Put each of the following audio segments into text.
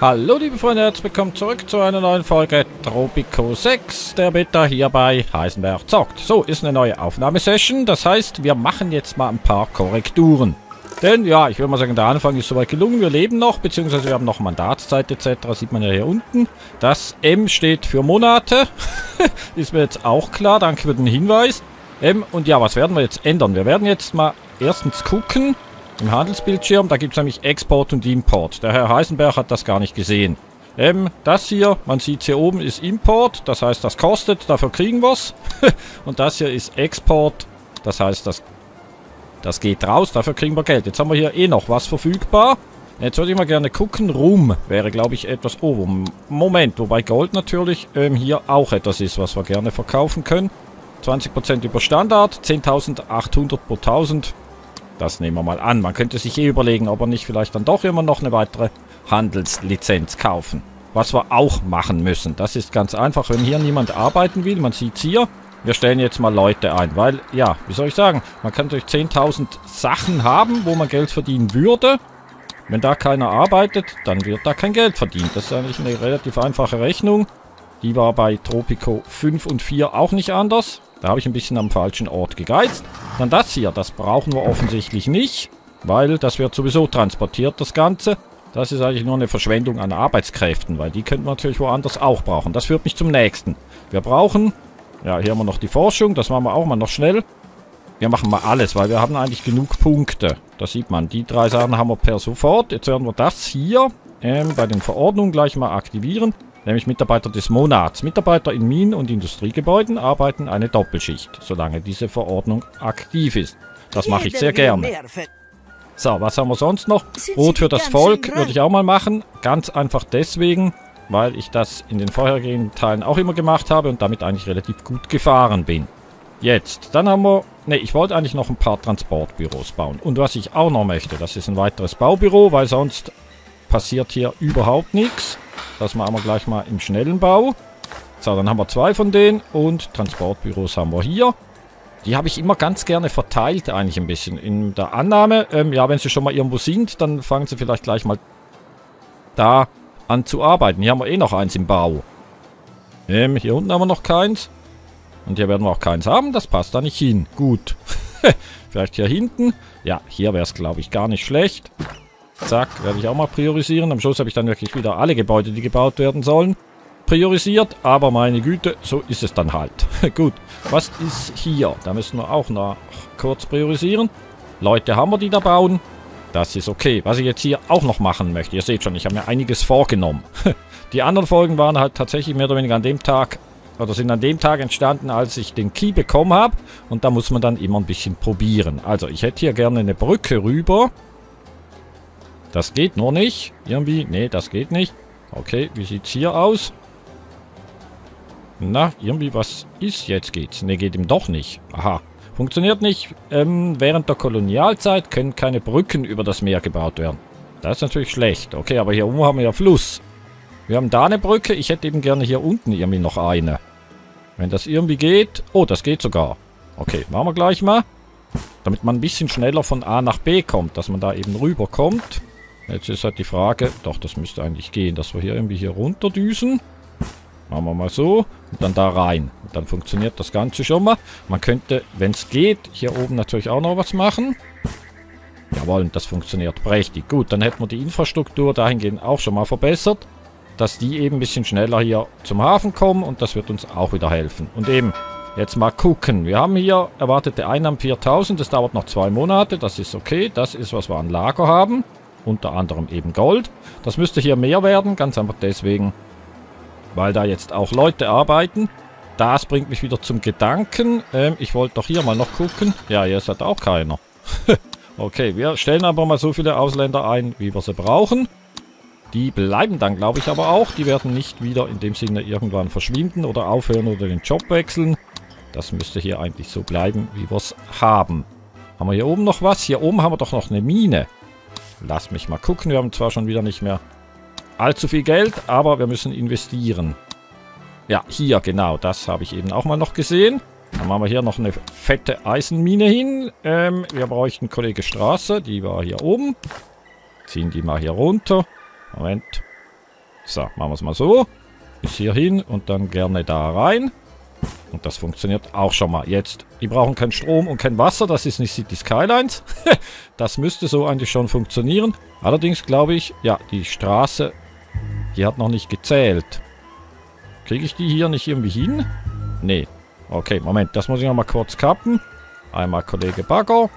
Hallo liebe Freunde, herzlich willkommen zurück zu einer neuen Folge Tropico 6, der Beta hier bei Heisenberg zockt. So, ist eine neue Aufnahmesession, das heißt, wir machen jetzt mal ein paar Korrekturen. Denn, ja, ich würde mal sagen, der Anfang ist soweit gelungen, wir leben noch, beziehungsweise wir haben noch Mandatszeit etc., sieht man ja hier unten. Das M steht für Monate, ist mir jetzt auch klar, danke für den Hinweis. M, und ja, was werden wir jetzt ändern? Wir werden jetzt mal erstens gucken, im Handelsbildschirm. Da gibt es nämlich Export und Import. Der Herr Heisenberg hat das gar nicht gesehen. Ähm, das hier, man sieht hier oben, ist Import. Das heißt, das kostet, dafür kriegen wir es. und das hier ist Export. Das heißt, das, das geht raus, dafür kriegen wir Geld. Jetzt haben wir hier eh noch was verfügbar. Jetzt würde ich mal gerne gucken. Rum wäre, glaube ich, etwas... Oh, Moment. Wobei Gold natürlich ähm, hier auch etwas ist, was wir gerne verkaufen können. 20% über Standard. 10.800 pro 1000. Das nehmen wir mal an. Man könnte sich eh überlegen, ob er nicht vielleicht dann doch immer noch eine weitere Handelslizenz kaufen. Was wir auch machen müssen. Das ist ganz einfach. Wenn hier niemand arbeiten will, man sieht es hier, wir stellen jetzt mal Leute ein. Weil, ja, wie soll ich sagen, man kann durch 10.000 Sachen haben, wo man Geld verdienen würde. Wenn da keiner arbeitet, dann wird da kein Geld verdient. Das ist eigentlich eine relativ einfache Rechnung. Die war bei Tropico 5 und 4 auch nicht anders. Da habe ich ein bisschen am falschen Ort gegeizt. Dann das hier, das brauchen wir offensichtlich nicht, weil das wird sowieso transportiert, das Ganze. Das ist eigentlich nur eine Verschwendung an Arbeitskräften, weil die könnten wir natürlich woanders auch brauchen. Das führt mich zum nächsten. Wir brauchen, ja, hier haben wir noch die Forschung, das machen wir auch mal noch schnell. Wir machen mal alles, weil wir haben eigentlich genug Punkte. Das sieht man, die drei Sachen haben wir per sofort. Jetzt werden wir das hier ähm, bei den Verordnungen gleich mal aktivieren nämlich Mitarbeiter des Monats. Mitarbeiter in Minen- und Industriegebäuden arbeiten eine Doppelschicht, solange diese Verordnung aktiv ist. Das mache ich sehr gerne. So, was haben wir sonst noch? Rot für das Volk würde ich auch mal machen. Ganz einfach deswegen, weil ich das in den vorherigen Teilen auch immer gemacht habe und damit eigentlich relativ gut gefahren bin. Jetzt, dann haben wir... Ne, ich wollte eigentlich noch ein paar Transportbüros bauen. Und was ich auch noch möchte, das ist ein weiteres Baubüro, weil sonst passiert hier überhaupt nichts. Das machen wir gleich mal im schnellen Bau. So, dann haben wir zwei von denen und Transportbüros haben wir hier. Die habe ich immer ganz gerne verteilt eigentlich ein bisschen. In der Annahme, ähm, ja, wenn sie schon mal irgendwo sind, dann fangen sie vielleicht gleich mal da an zu arbeiten. Hier haben wir eh noch eins im Bau. Ähm, hier unten haben wir noch keins. Und hier werden wir auch keins haben. Das passt da nicht hin. Gut. vielleicht hier hinten. Ja, hier wäre es, glaube ich, gar nicht schlecht. Zack, werde ich auch mal priorisieren. Am Schluss habe ich dann wirklich wieder alle Gebäude, die gebaut werden sollen, priorisiert. Aber meine Güte, so ist es dann halt. Gut, was ist hier? Da müssen wir auch noch kurz priorisieren. Leute haben wir, die da bauen. Das ist okay. Was ich jetzt hier auch noch machen möchte, ihr seht schon, ich habe mir einiges vorgenommen. die anderen Folgen waren halt tatsächlich mehr oder weniger an dem Tag, oder sind an dem Tag entstanden, als ich den Key bekommen habe. Und da muss man dann immer ein bisschen probieren. Also, ich hätte hier gerne eine Brücke rüber. Das geht noch nicht. Irgendwie. Nee, das geht nicht. Okay, wie sieht's hier aus? Na, irgendwie was ist. Jetzt geht's. Ne, geht ihm doch nicht. Aha. Funktioniert nicht. Ähm, während der Kolonialzeit können keine Brücken über das Meer gebaut werden. Das ist natürlich schlecht. Okay, aber hier oben haben wir ja Fluss. Wir haben da eine Brücke. Ich hätte eben gerne hier unten irgendwie noch eine. Wenn das irgendwie geht. Oh, das geht sogar. Okay, machen wir gleich mal. Damit man ein bisschen schneller von A nach B kommt. Dass man da eben rüberkommt. Jetzt ist halt die Frage, doch, das müsste eigentlich gehen, dass wir hier irgendwie hier runterdüsen. Machen wir mal so. Und dann da rein. Und dann funktioniert das Ganze schon mal. Man könnte, wenn es geht, hier oben natürlich auch noch was machen. Jawohl, das funktioniert prächtig. Gut, dann hätten wir die Infrastruktur dahingehend auch schon mal verbessert. Dass die eben ein bisschen schneller hier zum Hafen kommen. Und das wird uns auch wieder helfen. Und eben, jetzt mal gucken. Wir haben hier erwartete Einnahmen 4000. Das dauert noch zwei Monate. Das ist okay. Das ist, was wir an Lager haben unter anderem eben Gold. Das müsste hier mehr werden, ganz einfach deswegen, weil da jetzt auch Leute arbeiten. Das bringt mich wieder zum Gedanken. Ähm, ich wollte doch hier mal noch gucken. Ja, hier ist halt auch keiner. okay, wir stellen aber mal so viele Ausländer ein, wie wir sie brauchen. Die bleiben dann, glaube ich, aber auch. Die werden nicht wieder in dem Sinne irgendwann verschwinden oder aufhören oder den Job wechseln. Das müsste hier eigentlich so bleiben, wie wir es haben. Haben wir hier oben noch was? Hier oben haben wir doch noch eine Mine. Lass mich mal gucken. Wir haben zwar schon wieder nicht mehr allzu viel Geld, aber wir müssen investieren. Ja, hier, genau. Das habe ich eben auch mal noch gesehen. Dann machen wir hier noch eine fette Eisenmine hin. Ähm, wir bräuchten Kollege Straße. Die war hier oben. Ziehen die mal hier runter. Moment. So, machen wir es mal so. Bis hier hin und dann gerne da rein. Und das funktioniert auch schon mal. Jetzt, die brauchen keinen Strom und kein Wasser. Das ist nicht City Skylines. das müsste so eigentlich schon funktionieren. Allerdings glaube ich, ja, die Straße, die hat noch nicht gezählt. Kriege ich die hier nicht irgendwie hin? Nee. Okay, Moment, das muss ich noch mal kurz kappen. Einmal Kollege Bagger.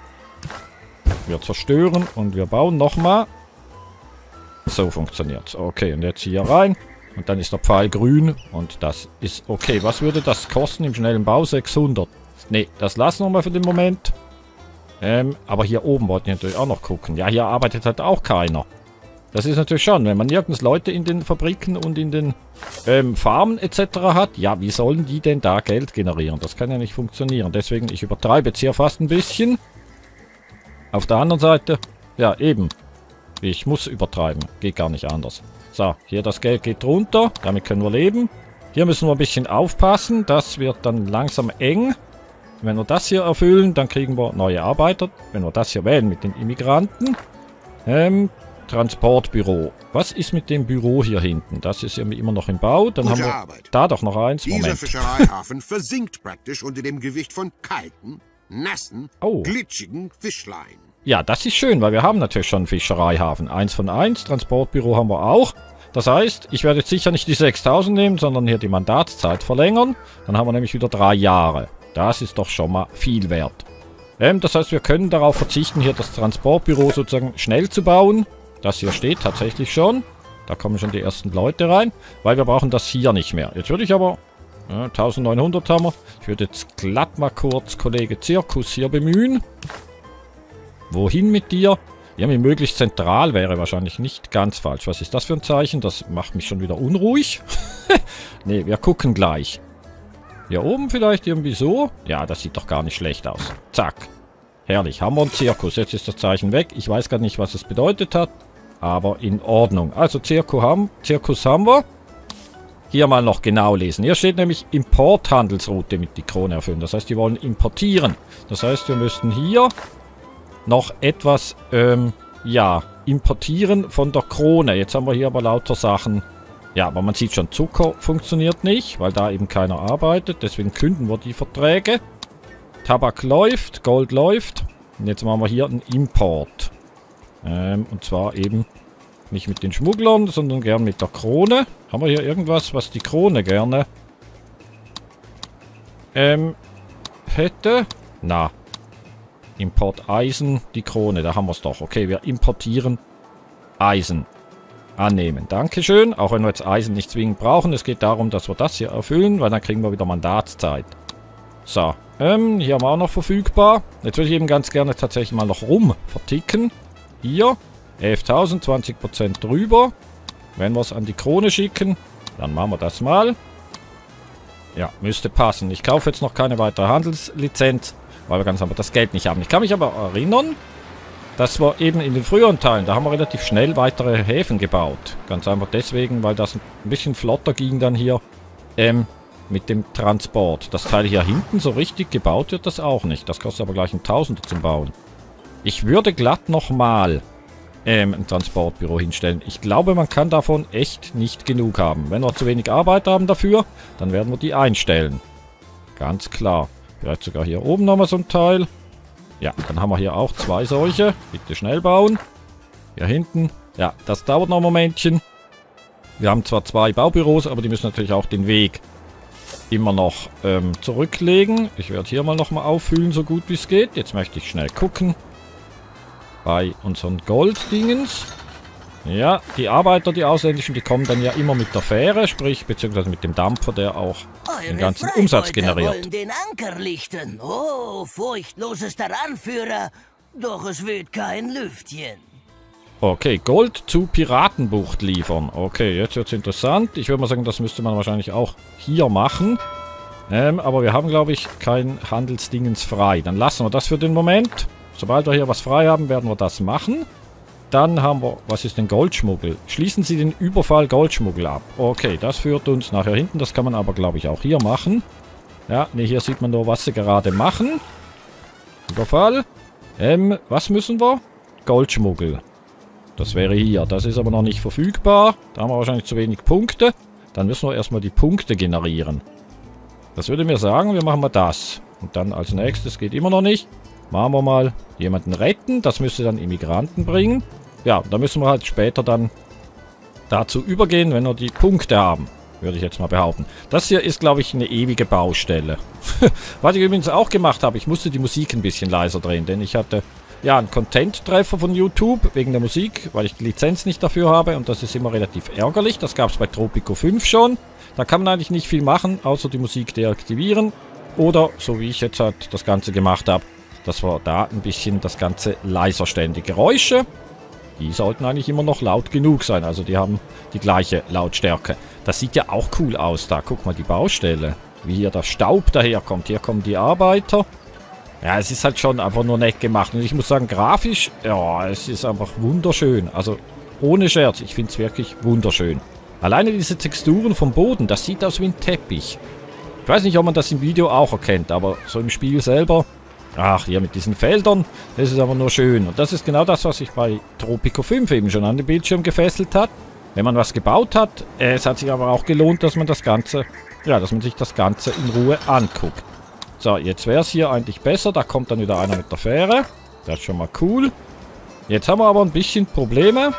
Wir zerstören und wir bauen nochmal. So funktioniert Okay, und jetzt hier rein. Und dann ist der Pfeil grün und das ist okay. Was würde das kosten im schnellen Bau? 600. Ne, das lassen wir mal für den Moment. Ähm, aber hier oben wollten wir natürlich auch noch gucken. Ja, hier arbeitet halt auch keiner. Das ist natürlich schon, wenn man nirgends Leute in den Fabriken und in den ähm, Farmen etc. hat, ja, wie sollen die denn da Geld generieren? Das kann ja nicht funktionieren. Deswegen, ich übertreibe jetzt hier fast ein bisschen. Auf der anderen Seite, ja, eben. Ich muss übertreiben. Geht gar nicht anders. So, hier das Geld geht runter. Damit können wir leben. Hier müssen wir ein bisschen aufpassen. Das wird dann langsam eng. Wenn wir das hier erfüllen, dann kriegen wir neue Arbeiter. Wenn wir das hier wählen mit den Immigranten. Ähm, Transportbüro. Was ist mit dem Büro hier hinten? Das ist irgendwie immer noch im Bau. Dann Gute haben wir Arbeit. da doch noch eins. Dieser Moment. Fischereihafen versinkt praktisch unter dem Gewicht von kalten, nassen, oh. glitschigen Fischlein. Ja, das ist schön, weil wir haben natürlich schon einen Fischereihafen. Eins von eins, Transportbüro haben wir auch. Das heißt, ich werde jetzt sicher nicht die 6000 nehmen, sondern hier die Mandatszeit verlängern. Dann haben wir nämlich wieder drei Jahre. Das ist doch schon mal viel wert. Ähm, das heißt, wir können darauf verzichten, hier das Transportbüro sozusagen schnell zu bauen. Das hier steht tatsächlich schon. Da kommen schon die ersten Leute rein, weil wir brauchen das hier nicht mehr. Jetzt würde ich aber... Ja, 1900 haben wir. Ich würde jetzt glatt mal kurz Kollege Zirkus hier bemühen. Wohin mit dir? Ja, mir möglichst zentral wäre wahrscheinlich nicht ganz falsch. Was ist das für ein Zeichen? Das macht mich schon wieder unruhig. ne, wir gucken gleich. Hier oben vielleicht irgendwie so? Ja, das sieht doch gar nicht schlecht aus. Zack. Herrlich, haben wir einen Zirkus. Jetzt ist das Zeichen weg. Ich weiß gar nicht, was es bedeutet hat. Aber in Ordnung. Also Zirkus haben, Zirkus haben wir. Hier mal noch genau lesen. Hier steht nämlich Importhandelsroute mit die Krone erfüllen. Das heißt, die wollen importieren. Das heißt, wir müssten hier noch etwas, ähm, ja, importieren von der Krone. Jetzt haben wir hier aber lauter Sachen. Ja, aber man sieht schon, Zucker funktioniert nicht, weil da eben keiner arbeitet. Deswegen künden wir die Verträge. Tabak läuft, Gold läuft. Und jetzt machen wir hier einen Import. Ähm, und zwar eben nicht mit den Schmugglern, sondern gern mit der Krone. Haben wir hier irgendwas, was die Krone gerne ähm, hätte? Na, Import Eisen, die Krone, da haben wir es doch. Okay, wir importieren Eisen. Annehmen. Dankeschön. Auch wenn wir jetzt Eisen nicht zwingend brauchen. Es geht darum, dass wir das hier erfüllen, weil dann kriegen wir wieder Mandatszeit. So. Ähm, hier haben wir auch noch verfügbar. Jetzt würde ich eben ganz gerne tatsächlich mal noch rum verticken. Hier. 11.000, 20% drüber. Wenn wir es an die Krone schicken, dann machen wir das mal. Ja, müsste passen. Ich kaufe jetzt noch keine weitere Handelslizenz weil wir ganz einfach das Geld nicht haben. Ich kann mich aber erinnern, dass wir eben in den früheren Teilen, da haben wir relativ schnell weitere Häfen gebaut. Ganz einfach deswegen, weil das ein bisschen flotter ging dann hier ähm, mit dem Transport. Das Teil hier hinten so richtig gebaut wird das auch nicht. Das kostet aber gleich ein Tausender zum Bauen. Ich würde glatt nochmal ähm, ein Transportbüro hinstellen. Ich glaube, man kann davon echt nicht genug haben. Wenn wir zu wenig Arbeit haben dafür, dann werden wir die einstellen. Ganz klar. Vielleicht sogar hier oben nochmal so ein Teil. Ja, dann haben wir hier auch zwei solche. Bitte schnell bauen. Hier hinten. Ja, das dauert noch ein Momentchen. Wir haben zwar zwei Baubüros, aber die müssen natürlich auch den Weg immer noch ähm, zurücklegen. Ich werde hier mal nochmal auffüllen, so gut wie es geht. Jetzt möchte ich schnell gucken. Bei unseren Golddingens. Ja, die Arbeiter, die Ausländischen, die kommen dann ja immer mit der Fähre, sprich, beziehungsweise mit dem Dampfer, der auch Eure den ganzen Freibeuter Umsatz generiert. wollen den Anker lichten. Oh, furchtlosester Anführer, doch es weht kein Lüftchen. Okay, Gold zu Piratenbucht liefern. Okay, jetzt wird's interessant. Ich würde mal sagen, das müsste man wahrscheinlich auch hier machen. Ähm, aber wir haben, glaube ich, kein Handelsdingens frei. Dann lassen wir das für den Moment. Sobald wir hier was frei haben, werden wir das machen. Dann haben wir, was ist denn Goldschmuggel? Schließen Sie den Überfall Goldschmuggel ab. Okay, das führt uns nachher hinten. Das kann man aber, glaube ich, auch hier machen. Ja, ne, hier sieht man nur, was sie gerade machen. Überfall. Ähm, was müssen wir? Goldschmuggel. Das wäre hier. Das ist aber noch nicht verfügbar. Da haben wir wahrscheinlich zu wenig Punkte. Dann müssen wir erstmal die Punkte generieren. Das würde mir sagen, wir machen mal das. Und dann als nächstes geht immer noch nicht. Machen wir mal jemanden retten. Das müsste dann Immigranten bringen. Ja, da müssen wir halt später dann dazu übergehen, wenn wir die Punkte haben. Würde ich jetzt mal behaupten. Das hier ist, glaube ich, eine ewige Baustelle. Was ich übrigens auch gemacht habe, ich musste die Musik ein bisschen leiser drehen, denn ich hatte ja einen Content-Treffer von YouTube wegen der Musik, weil ich die Lizenz nicht dafür habe und das ist immer relativ ärgerlich. Das gab es bei Tropico 5 schon. Da kann man eigentlich nicht viel machen, außer die Musik deaktivieren. Oder, so wie ich jetzt halt das Ganze gemacht habe, dass wir da ein bisschen das Ganze leiser stellen. Die Geräusche, die sollten eigentlich immer noch laut genug sein. Also die haben die gleiche Lautstärke. Das sieht ja auch cool aus da. Guck mal die Baustelle. Wie hier der Staub daherkommt. Hier kommen die Arbeiter. Ja, es ist halt schon einfach nur nett gemacht. Und ich muss sagen, grafisch, ja, es ist einfach wunderschön. Also ohne Scherz, ich finde es wirklich wunderschön. Alleine diese Texturen vom Boden, das sieht aus wie ein Teppich. Ich weiß nicht, ob man das im Video auch erkennt, aber so im Spiel selber... Ach, hier mit diesen Feldern, das ist aber nur schön. Und das ist genau das, was sich bei Tropico 5 eben schon an den Bildschirm gefesselt hat. Wenn man was gebaut hat, es hat sich aber auch gelohnt, dass man das Ganze... Ja, dass man sich das Ganze in Ruhe anguckt. So, jetzt wäre es hier eigentlich besser. Da kommt dann wieder einer mit der Fähre. Das ist schon mal cool. Jetzt haben wir aber ein bisschen Probleme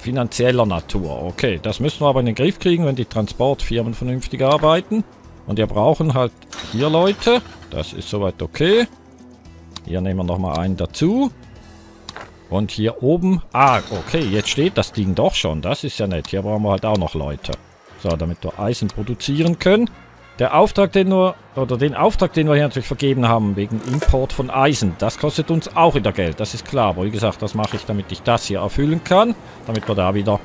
finanzieller Natur. Okay, das müssen wir aber in den Griff kriegen, wenn die Transportfirmen vernünftig arbeiten. Und wir brauchen halt hier Leute. Das ist soweit okay. Hier nehmen wir nochmal einen dazu. Und hier oben... Ah, okay, jetzt steht das Ding doch schon. Das ist ja nett. Hier brauchen wir halt auch noch Leute. So, damit wir Eisen produzieren können. Der Auftrag, den wir, oder den Auftrag, den wir hier natürlich vergeben haben, wegen Import von Eisen, das kostet uns auch wieder Geld, das ist klar. Aber wie gesagt, das mache ich, damit ich das hier erfüllen kann, damit wir da wieder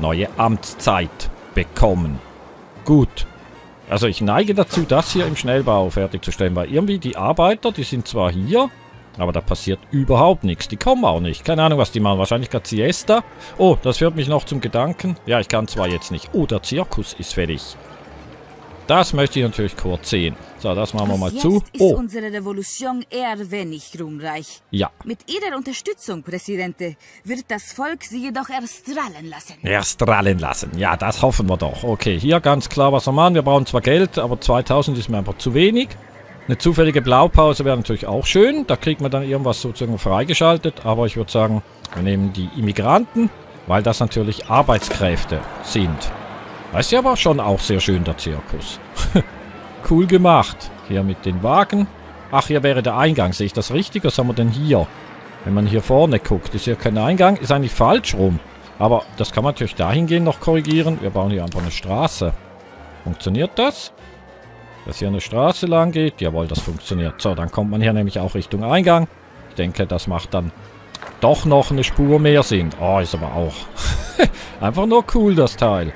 neue Amtszeit bekommen. Gut. Also ich neige dazu, das hier im Schnellbau fertigzustellen, weil irgendwie die Arbeiter, die sind zwar hier, aber da passiert überhaupt nichts. Die kommen auch nicht. Keine Ahnung, was die machen. Wahrscheinlich gerade Siesta. Oh, das führt mich noch zum Gedanken. Ja, ich kann zwar jetzt nicht. Oh, der Zirkus ist fertig. Das möchte ich natürlich kurz sehen. So, das machen wir mal zu. Ist oh. unsere Revolution eher wenig ruhmreich. Ja. Mit Ihrer Unterstützung, Präsidente, wird das Volk Sie jedoch erstrahlen lassen. Erstrahlen lassen. Ja, das hoffen wir doch. Okay, hier ganz klar, was wir machen. Wir brauchen zwar Geld, aber 2000 ist mir einfach zu wenig. Eine zufällige Blaupause wäre natürlich auch schön. Da kriegt man dann irgendwas sozusagen freigeschaltet. Aber ich würde sagen, wir nehmen die Immigranten, weil das natürlich Arbeitskräfte sind. Das ist ja aber schon auch sehr schön, der Zirkus. cool gemacht. Hier mit den Wagen. Ach, hier wäre der Eingang. Sehe ich das richtig? Was haben wir denn hier? Wenn man hier vorne guckt, ist hier kein Eingang. Ist eigentlich falsch rum. Aber das kann man natürlich dahingehend noch korrigieren. Wir bauen hier einfach eine Straße. Funktioniert das? Dass hier eine Straße lang geht? Jawohl, das funktioniert. So, dann kommt man hier nämlich auch Richtung Eingang. Ich denke, das macht dann doch noch eine Spur mehr Sinn. Oh, ist aber auch einfach nur cool, das Teil.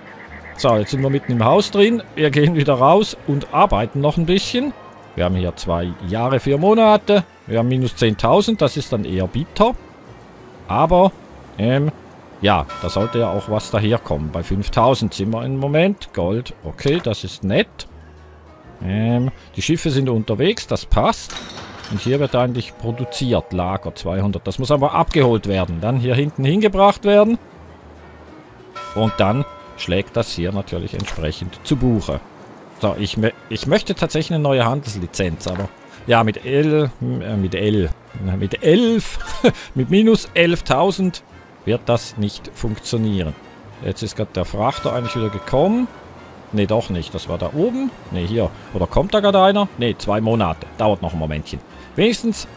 So, jetzt sind wir mitten im Haus drin. Wir gehen wieder raus und arbeiten noch ein bisschen. Wir haben hier zwei Jahre, vier Monate. Wir haben minus 10.000. Das ist dann eher bitter. Aber, ähm, ja, da sollte ja auch was daherkommen. Bei 5.000 sind wir im Moment. Gold, okay, das ist nett. Ähm, die Schiffe sind unterwegs, das passt. Und hier wird eigentlich produziert, Lager 200. Das muss aber abgeholt werden. Dann hier hinten hingebracht werden. Und dann schlägt das hier natürlich entsprechend zu Buche. So, ich, ich möchte tatsächlich eine neue Handelslizenz, aber ja, mit L, äh, mit L, mit 11, mit minus 11.000 wird das nicht funktionieren. Jetzt ist gerade der Frachter eigentlich wieder gekommen. Ne, doch nicht. Das war da oben. Ne, hier. Oder kommt da gerade einer? Ne, zwei Monate. Dauert noch ein Momentchen. Wenigstens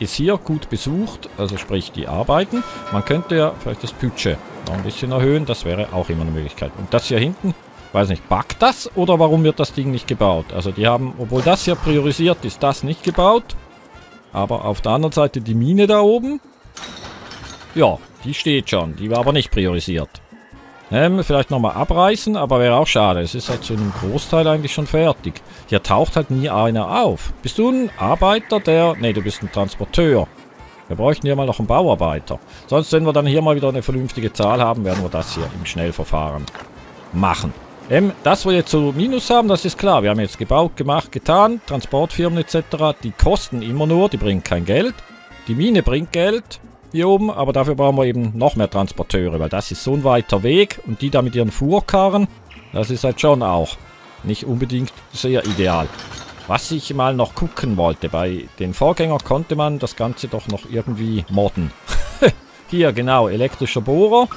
ist hier gut besucht, also sprich die Arbeiten. Man könnte ja vielleicht das Budget noch ein bisschen erhöhen, das wäre auch immer eine Möglichkeit. Und das hier hinten, weiß nicht, backt das oder warum wird das Ding nicht gebaut? Also die haben, obwohl das hier priorisiert ist, das nicht gebaut. Aber auf der anderen Seite die Mine da oben. Ja, die steht schon, die war aber nicht priorisiert. Ähm, vielleicht nochmal abreißen, aber wäre auch schade. Es ist halt zu einem Großteil eigentlich schon fertig. Hier taucht halt nie einer auf. Bist du ein Arbeiter, der... Ne, du bist ein Transporteur. Wir bräuchten hier mal noch einen Bauarbeiter. Sonst, wenn wir dann hier mal wieder eine vernünftige Zahl haben, werden wir das hier im Schnellverfahren machen. Ähm, das wir jetzt so Minus haben, das ist klar. Wir haben jetzt gebaut, gemacht, getan. Transportfirmen etc. Die kosten immer nur, die bringen kein Geld. Die Mine bringt Geld. hier oben. Aber dafür brauchen wir eben noch mehr Transporteure, weil das ist so ein weiter Weg. Und die da mit ihren Fuhrkarren, das ist halt schon auch nicht unbedingt sehr ideal. Was ich mal noch gucken wollte, bei den Vorgängern konnte man das Ganze doch noch irgendwie modden. Hier, genau, elektrischer Bohrer.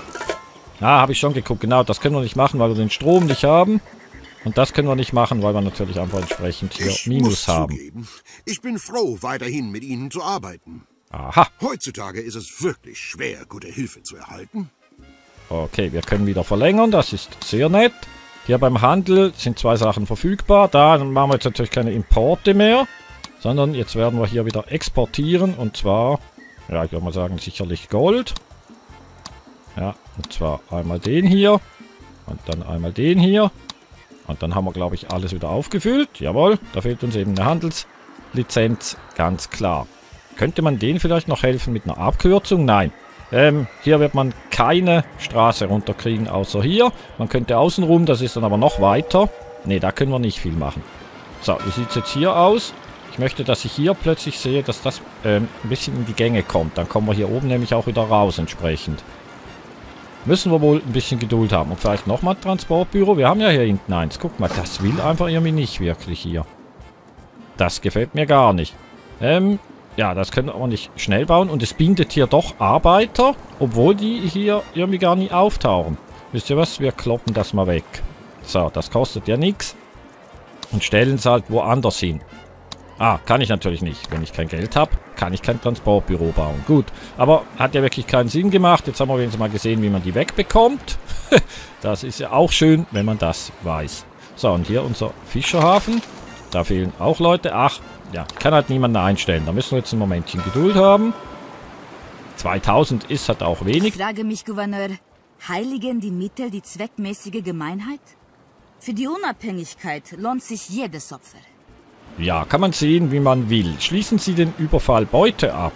Ah, habe ich schon geguckt. Genau, das können wir nicht machen, weil wir den Strom nicht haben. Und das können wir nicht machen, weil wir natürlich einfach entsprechend hier ich Minus haben. Zugeben, ich bin froh, weiterhin mit Ihnen zu arbeiten. Aha. Heutzutage ist es wirklich schwer, gute Hilfe zu erhalten. Okay, wir können wieder verlängern. Das ist sehr nett. Hier beim Handel sind zwei Sachen verfügbar. Da machen wir jetzt natürlich keine Importe mehr, sondern jetzt werden wir hier wieder exportieren und zwar, ja, ich würde mal sagen, sicherlich Gold. Ja, und zwar einmal den hier und dann einmal den hier. Und dann haben wir, glaube ich, alles wieder aufgefüllt. Jawohl, da fehlt uns eben eine Handelslizenz, ganz klar. Könnte man denen vielleicht noch helfen mit einer Abkürzung? Nein. Ähm, hier wird man keine Straße runterkriegen, außer hier. Man könnte außenrum, das ist dann aber noch weiter. Ne, da können wir nicht viel machen. So, wie sieht es jetzt hier aus? Ich möchte, dass ich hier plötzlich sehe, dass das ähm, ein bisschen in die Gänge kommt. Dann kommen wir hier oben nämlich auch wieder raus entsprechend. Müssen wir wohl ein bisschen Geduld haben. Und vielleicht nochmal Transportbüro. Wir haben ja hier hinten eins. Guck mal, das will einfach irgendwie nicht wirklich hier. Das gefällt mir gar nicht. Ähm, ja, das können wir nicht schnell bauen. Und es bindet hier doch Arbeiter, obwohl die hier irgendwie gar nicht auftauchen. Wisst ihr was? Wir kloppen das mal weg. So, das kostet ja nichts. Und stellen es halt woanders hin. Ah, kann ich natürlich nicht. Wenn ich kein Geld habe, kann ich kein Transportbüro bauen. Gut, aber hat ja wirklich keinen Sinn gemacht. Jetzt haben wir wenigstens mal gesehen, wie man die wegbekommt. das ist ja auch schön, wenn man das weiß. So, und hier unser Fischerhafen. Da fehlen auch Leute. Ach, ja, kann halt niemanden einstellen. Da müssen wir jetzt ein Momentchen Geduld haben. 2000 ist halt auch wenig. Ich frage mich, Gouverneur, heiligen die Mittel die zweckmäßige Gemeinheit? Für die Unabhängigkeit lohnt sich jedes Opfer. Ja, kann man sehen, wie man will. Schließen Sie den Überfall Beute ab.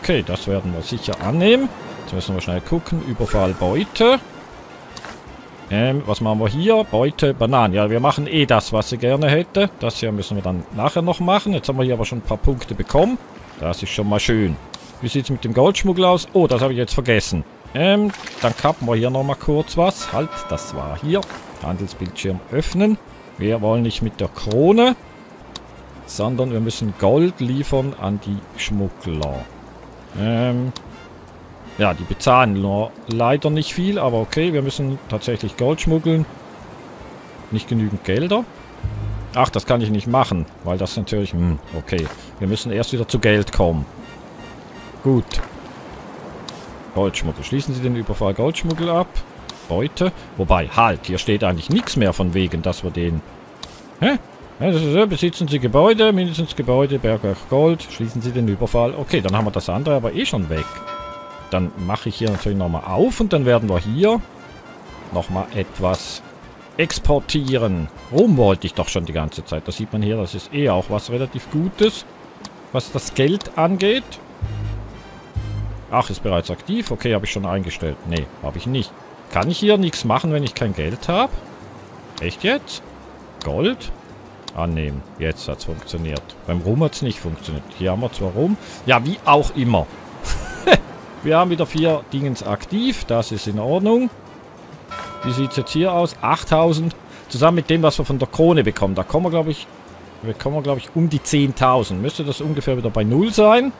Okay, das werden wir sicher annehmen. Jetzt müssen wir schnell gucken. Überfall Beute. Ähm, was machen wir hier? Beute, Bananen. Ja, wir machen eh das, was sie gerne hätte. Das hier müssen wir dann nachher noch machen. Jetzt haben wir hier aber schon ein paar Punkte bekommen. Das ist schon mal schön. Wie sieht es mit dem Goldschmuggel aus? Oh, das habe ich jetzt vergessen. Ähm, dann kappen wir hier nochmal kurz was. Halt, das war hier. Handelsbildschirm öffnen. Wir wollen nicht mit der Krone, sondern wir müssen Gold liefern an die Schmuggler. Ähm, ja, die bezahlen leider nicht viel, aber okay, wir müssen tatsächlich Gold schmuggeln. Nicht genügend Gelder. Ach, das kann ich nicht machen, weil das natürlich... Hm, okay, wir müssen erst wieder zu Geld kommen. Gut. Goldschmuggel. Schließen Sie den Überfall Goldschmuggel ab. Beute. Wobei, halt, hier steht eigentlich nichts mehr von wegen, dass wir den... Hä? Ja, ist, besitzen Sie Gebäude, mindestens Gebäude, Bergwerk Gold, schließen Sie den Überfall. Okay, dann haben wir das andere aber eh schon weg. Dann mache ich hier natürlich nochmal auf und dann werden wir hier nochmal etwas exportieren. Rum wollte ich doch schon die ganze Zeit. Das sieht man hier, das ist eh auch was relativ Gutes, was das Geld angeht. Ach, ist bereits aktiv. Okay, habe ich schon eingestellt. Nee, habe ich nicht. Kann ich hier nichts machen, wenn ich kein Geld habe? Echt jetzt? Gold? Annehmen. Jetzt hat es funktioniert. Beim Rum hat es nicht funktioniert. Hier haben wir zwar Rum. Ja, wie auch immer. Wir haben wieder vier Dingens aktiv. Das ist in Ordnung. Wie sieht es jetzt hier aus? 8000. Zusammen mit dem, was wir von der Krone bekommen. Da kommen wir, glaube ich, wir ich, um die 10.000. Müsste das ungefähr wieder bei 0 sein.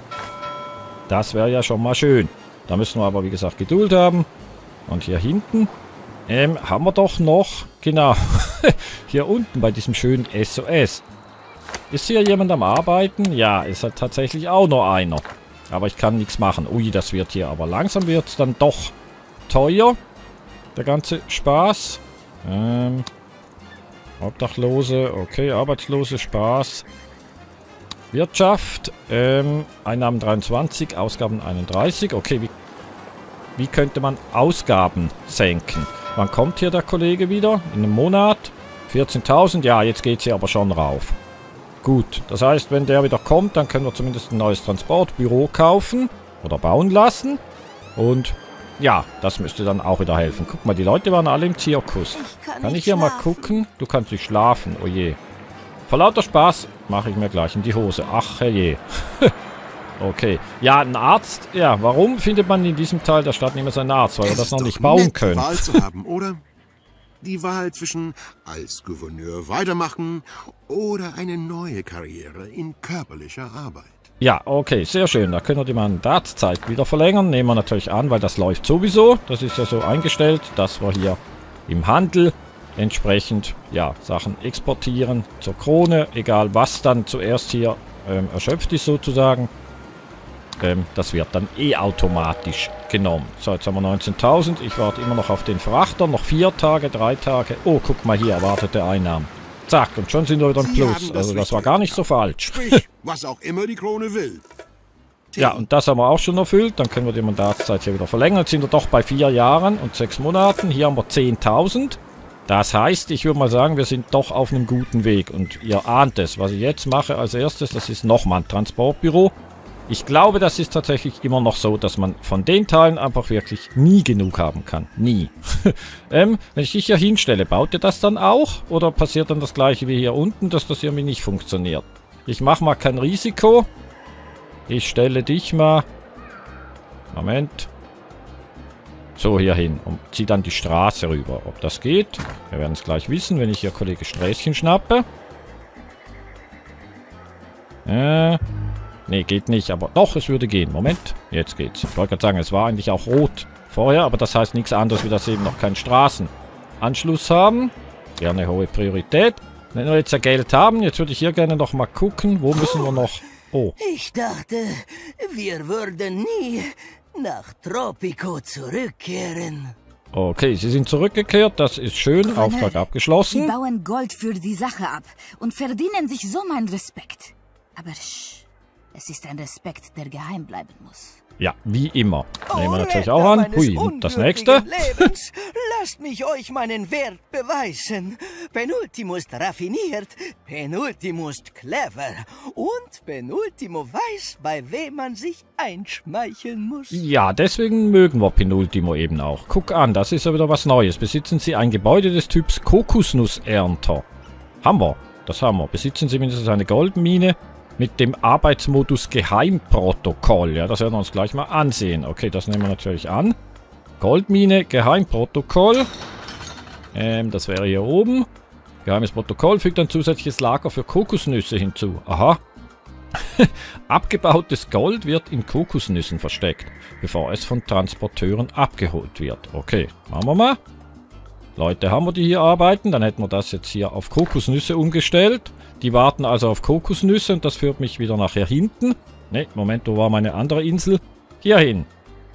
Das wäre ja schon mal schön. Da müssen wir aber, wie gesagt, Geduld haben. Und hier hinten ähm, haben wir doch noch, genau, hier unten bei diesem schönen SOS. Ist hier jemand am Arbeiten? Ja, ist halt tatsächlich auch nur einer. Aber ich kann nichts machen. Ui, das wird hier. Aber langsam wird es dann doch teuer. Der ganze Spaß. Ähm, Obdachlose. Okay, Arbeitslose, Spaß. Wirtschaft. Ähm, Einnahmen 23, Ausgaben 31. Okay, wie, wie könnte man Ausgaben senken? Wann kommt hier der Kollege wieder? In einem Monat? 14.000? Ja, jetzt geht es hier aber schon rauf. Gut, das heißt, wenn der wieder kommt, dann können wir zumindest ein neues Transportbüro kaufen oder bauen lassen. Und ja, das müsste dann auch wieder helfen. Guck mal, die Leute waren alle im Zirkus. Ich kann, kann ich hier schlafen. mal gucken? Du kannst nicht schlafen, oh je. Vor lauter Spaß mache ich mir gleich in die Hose. Ach, herrje. Okay. Ja, ein Arzt. Ja, warum findet man in diesem Teil der Stadt nicht mehr seinen Arzt? Weil wir das noch nicht bauen nett, können. Wahl zu haben, oder? Die Wahl zwischen als Gouverneur weitermachen oder eine neue Karriere in körperlicher Arbeit. Ja, okay, sehr schön. Da können wir die Mandatszeit wieder verlängern. Nehmen wir natürlich an, weil das läuft sowieso. Das ist ja so eingestellt, dass wir hier im Handel entsprechend ja, Sachen exportieren zur Krone. Egal was dann zuerst hier ähm, erschöpft ist sozusagen. Ähm, das wird dann eh automatisch genommen. So, jetzt haben wir 19.000. Ich warte immer noch auf den Frachter. Noch vier Tage, drei Tage. Oh, guck mal hier, erwartete Einnahmen. Zack, und schon sind wir wieder im Plus. Das also das war gar nicht so falsch. Sprich, was auch immer die Krone will. Ja, und das haben wir auch schon erfüllt. Dann können wir die Mandatszeit hier wieder verlängern. Jetzt sind wir doch bei vier Jahren und sechs Monaten. Hier haben wir 10.000. Das heißt, ich würde mal sagen, wir sind doch auf einem guten Weg. Und ihr ahnt es. Was ich jetzt mache als erstes, das ist nochmal ein Transportbüro. Ich glaube, das ist tatsächlich immer noch so, dass man von den Teilen einfach wirklich nie genug haben kann. Nie. ähm, wenn ich dich hier hinstelle, baut ihr das dann auch? Oder passiert dann das gleiche wie hier unten, dass das irgendwie nicht funktioniert? Ich mache mal kein Risiko. Ich stelle dich mal... Moment. So, hier hin. Und ziehe dann die Straße rüber. Ob das geht? Wir werden es gleich wissen, wenn ich hier Kollege Sträßchen schnappe. Äh... Nee, geht nicht, aber doch, es würde gehen. Moment, jetzt geht's. Ich wollte gerade sagen, es war eigentlich auch rot vorher, aber das heißt nichts anderes, wie dass eben noch keinen Straßenanschluss haben. Gerne hohe Priorität. Wenn wir jetzt ja Geld haben, jetzt würde ich hier gerne noch mal gucken, wo müssen wir noch... Oh. Ich dachte, wir würden nie nach Tropico zurückkehren. Okay, Sie sind zurückgekehrt, das ist schön, Auftrag abgeschlossen. Sie bauen Gold für die Sache ab und verdienen sich so meinen Respekt. Aber sch es ist ein Respekt, der geheim bleiben muss. Ja, wie immer. Nehmen wir natürlich auch an. Hui, und das nächste. Lebens, lasst mich euch meinen Wert beweisen. Penultimo ist raffiniert, Penultimo ist clever und Penultimo weiß, bei wem man sich einschmeicheln muss. Ja, deswegen mögen wir Penultimo eben auch. Guck an, das ist ja wieder was Neues. Besitzen Sie ein Gebäude des Typs Kokosnussernter. Haben wir. Das haben wir. Besitzen Sie mindestens eine Goldmine mit dem Arbeitsmodus Geheimprotokoll. Ja, das werden wir uns gleich mal ansehen. Okay, das nehmen wir natürlich an. Goldmine, Geheimprotokoll. Ähm, das wäre hier oben. Geheimes Protokoll fügt ein zusätzliches Lager für Kokosnüsse hinzu. Aha. Abgebautes Gold wird in Kokosnüssen versteckt, bevor es von Transporteuren abgeholt wird. Okay, machen wir mal. Leute haben wir, die hier arbeiten. Dann hätten wir das jetzt hier auf Kokosnüsse umgestellt. Die warten also auf Kokosnüsse und das führt mich wieder nachher hinten. Ne, Moment, wo war meine andere Insel? Hier hin.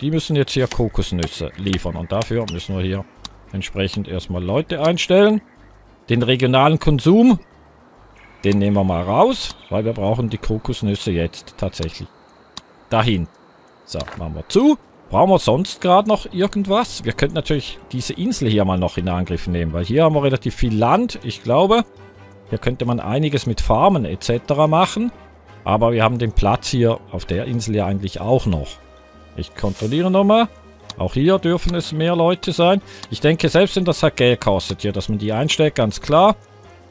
Die müssen jetzt hier Kokosnüsse liefern und dafür müssen wir hier entsprechend erstmal Leute einstellen. Den regionalen Konsum, den nehmen wir mal raus, weil wir brauchen die Kokosnüsse jetzt tatsächlich dahin. So, machen wir zu. Brauchen wir sonst gerade noch irgendwas? Wir könnten natürlich diese Insel hier mal noch in Angriff nehmen, weil hier haben wir relativ viel Land. Ich glaube, hier könnte man einiges mit Farmen etc. machen. Aber wir haben den Platz hier auf der Insel ja eigentlich auch noch. Ich kontrolliere nochmal. Auch hier dürfen es mehr Leute sein. Ich denke, selbst wenn das halt Geld kostet hier, dass man die einstellt, ganz klar.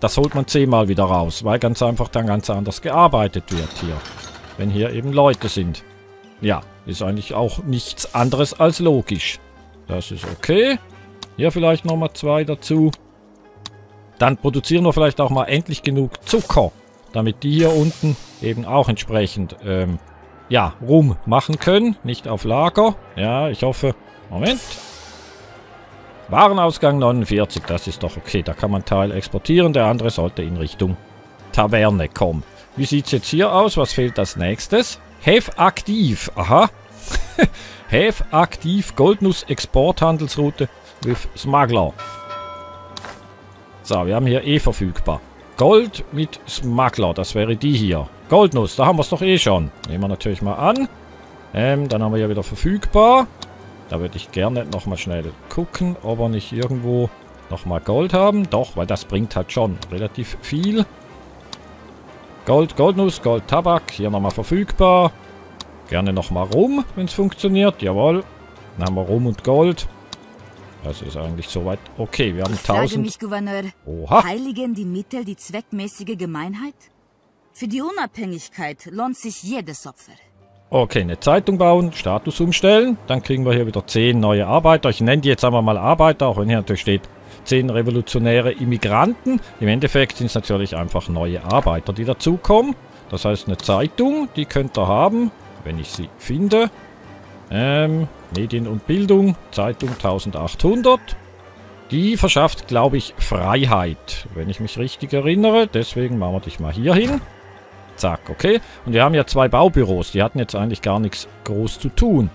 Das holt man zehnmal wieder raus, weil ganz einfach dann ganz anders gearbeitet wird hier. Wenn hier eben Leute sind. Ja, ist eigentlich auch nichts anderes als logisch. Das ist okay. Hier vielleicht nochmal zwei dazu. Dann produzieren wir vielleicht auch mal endlich genug Zucker. Damit die hier unten eben auch entsprechend, ähm, ja, rum machen können. Nicht auf Lager. Ja, ich hoffe... Moment. Warenausgang 49, das ist doch okay. Da kann man Teil exportieren. Der andere sollte in Richtung Taverne kommen. Wie sieht es jetzt hier aus? Was fehlt als nächstes? Have aktiv. Aha. Have aktiv Goldnuss Exporthandelsroute with Smuggler. So, wir haben hier eh verfügbar. Gold mit Smuggler, das wäre die hier. Goldnuss, da haben wir es doch eh schon. Nehmen wir natürlich mal an. Ähm, dann haben wir hier wieder verfügbar. Da würde ich gerne nochmal schnell gucken, ob wir nicht irgendwo nochmal Gold haben. Doch, weil das bringt halt schon relativ viel. Gold, Goldnuss, Gold, Tabak. Hier nochmal verfügbar. Gerne nochmal Rum, wenn es funktioniert. Jawohl. Dann haben wir Rum und Gold. Das ist eigentlich soweit okay. Wir haben 1000... Frage mich, Gouverneur. Oha. Heiligen die Mittel die zweckmäßige Gemeinheit? Für die Unabhängigkeit lohnt sich jedes Opfer. Okay, eine Zeitung bauen, Status umstellen. Dann kriegen wir hier wieder 10 neue Arbeiter. Ich nenne die jetzt einmal mal Arbeiter, auch wenn hier natürlich steht 10 revolutionäre Immigranten. Im Endeffekt sind es natürlich einfach neue Arbeiter, die dazukommen. Das heißt eine Zeitung, die könnt ihr haben, wenn ich sie finde. Ähm, Medien und Bildung, Zeitung 1800. Die verschafft, glaube ich, Freiheit, wenn ich mich richtig erinnere. Deswegen machen wir dich mal hier hin. Zack, okay. Und wir haben ja zwei Baubüros. Die hatten jetzt eigentlich gar nichts groß zu tun.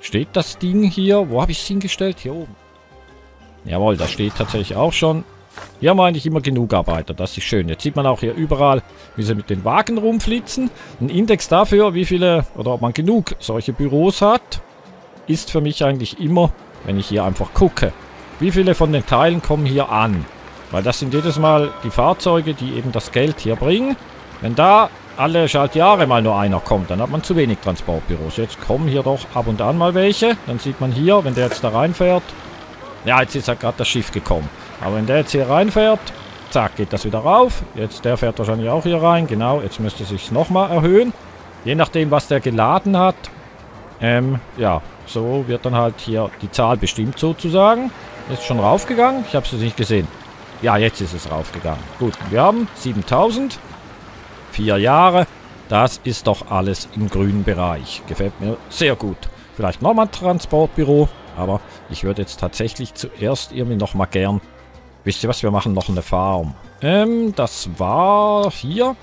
Steht das Ding hier? Wo habe ich es hingestellt? Hier oben. Jawohl, das steht tatsächlich auch schon. Hier haben wir eigentlich immer genug Arbeiter. Das ist schön. Jetzt sieht man auch hier überall, wie sie mit den Wagen rumflitzen. Ein Index dafür, wie viele, oder ob man genug solche Büros hat, ist für mich eigentlich immer, wenn ich hier einfach gucke. Wie viele von den Teilen kommen hier an? Weil das sind jedes Mal die Fahrzeuge, die eben das Geld hier bringen. Wenn da alle Schaltjahre mal nur einer kommt, dann hat man zu wenig Transportbüros. Jetzt kommen hier doch ab und an mal welche. Dann sieht man hier, wenn der jetzt da reinfährt. Ja, jetzt ist halt gerade das Schiff gekommen. Aber wenn der jetzt hier reinfährt, zack, geht das wieder rauf. Jetzt, der fährt wahrscheinlich auch hier rein. Genau, jetzt müsste es sich nochmal erhöhen. Je nachdem, was der geladen hat. Ähm, ja, so wird dann halt hier die Zahl bestimmt sozusagen. Ist schon raufgegangen? Ich habe es nicht gesehen. Ja, jetzt ist es raufgegangen. Gut, wir haben 7000 vier Jahre. Das ist doch alles im grünen Bereich. Gefällt mir sehr gut. Vielleicht nochmal ein Transportbüro, aber ich würde jetzt tatsächlich zuerst irgendwie nochmal gern... Wisst ihr was, wir machen noch eine Farm. Ähm, das war hier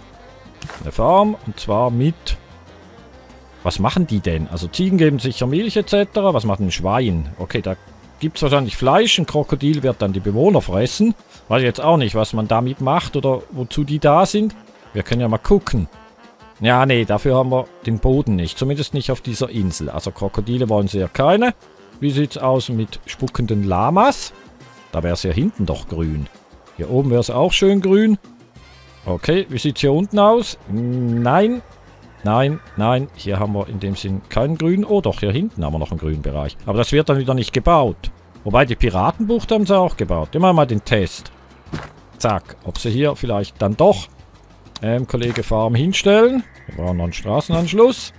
eine Farm und zwar mit... Was machen die denn? Also Ziegen geben sicher Milch etc. Was macht ein Schwein? Okay, da gibt es wahrscheinlich Fleisch. Ein Krokodil wird dann die Bewohner fressen. Weiß ich jetzt auch nicht, was man damit macht oder wozu die da sind. Wir können ja mal gucken. Ja, nee, dafür haben wir den Boden nicht. Zumindest nicht auf dieser Insel. Also Krokodile wollen sie ja keine. Wie sieht's aus mit spuckenden Lamas? Da wäre es ja hinten doch grün. Hier oben wäre es auch schön grün. Okay, wie sieht's hier unten aus? Nein, nein, nein. Hier haben wir in dem Sinn keinen grün. Oh doch, hier hinten haben wir noch einen grünen Bereich. Aber das wird dann wieder nicht gebaut. Wobei, die Piratenbucht haben sie auch gebaut. Immer mal den Test. Zack, ob sie hier vielleicht dann doch ähm, Kollege Farm hinstellen. Wir brauchen noch einen Straßenanschluss.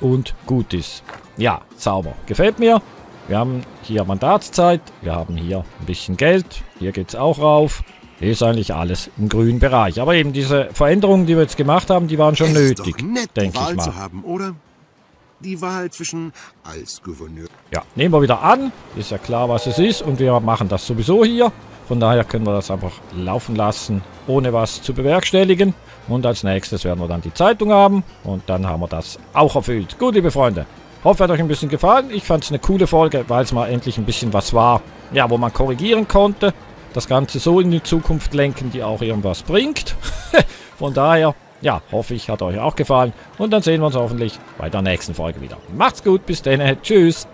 Und gut ist. Ja, sauber. Gefällt mir. Wir haben hier Mandatszeit. Wir haben hier ein bisschen Geld. Hier geht es auch rauf. Hier ist eigentlich alles im grünen Bereich. Aber eben diese Veränderungen, die wir jetzt gemacht haben, die waren schon es nötig. Denke ich mal. zu haben, oder? Die Wahl zwischen als Gouverneur Ja, nehmen wir wieder an. Ist ja klar, was es ist. Und wir machen das sowieso hier. Von daher können wir das einfach laufen lassen, ohne was zu bewerkstelligen. Und als nächstes werden wir dann die Zeitung haben. Und dann haben wir das auch erfüllt. Gut, liebe Freunde. Hoffe, hat euch ein bisschen gefallen. Ich fand es eine coole Folge, weil es mal endlich ein bisschen was war, ja, wo man korrigieren konnte. Das Ganze so in die Zukunft lenken, die auch irgendwas bringt. Von daher, ja, hoffe ich, hat euch auch gefallen. Und dann sehen wir uns hoffentlich bei der nächsten Folge wieder. Macht's gut, bis dann. Tschüss.